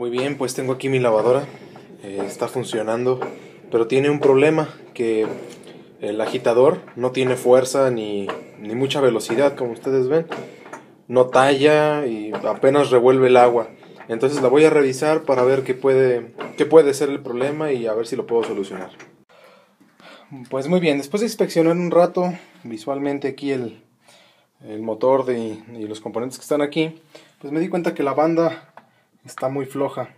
Muy bien, pues tengo aquí mi lavadora. Eh, está funcionando, pero tiene un problema que el agitador no tiene fuerza ni, ni mucha velocidad, como ustedes ven. No talla y apenas revuelve el agua. Entonces la voy a revisar para ver qué puede, qué puede ser el problema y a ver si lo puedo solucionar. Pues muy bien, después de inspeccionar un rato visualmente aquí el, el motor de, y los componentes que están aquí, pues me di cuenta que la banda está muy floja,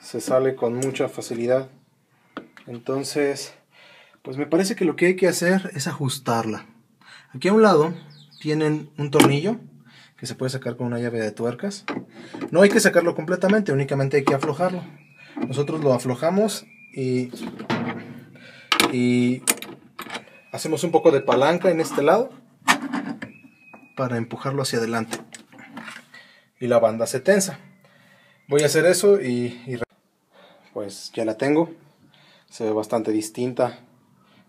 se sale con mucha facilidad. Entonces, pues me parece que lo que hay que hacer es ajustarla. Aquí a un lado tienen un tornillo que se puede sacar con una llave de tuercas. No hay que sacarlo completamente, únicamente hay que aflojarlo. Nosotros lo aflojamos y, y hacemos un poco de palanca en este lado para empujarlo hacia adelante. Y la banda se tensa. Voy a hacer eso y, pues ya la tengo. Se ve bastante distinta.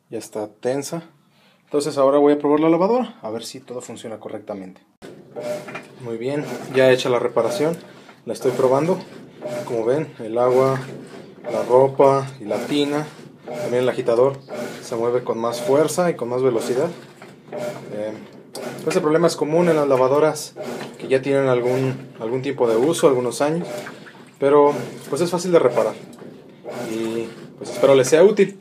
Ya está tensa. Entonces ahora voy a probar la lavadora a ver si todo funciona correctamente. Muy bien, ya hecha la reparación, la estoy probando. Como ven, el agua, la ropa y la tina, también el agitador se mueve con más fuerza y con más velocidad. Eh, ese problema es común en las lavadoras que ya tienen algún, algún tiempo de uso, algunos años, pero pues es fácil de reparar. Y pues espero les sea útil.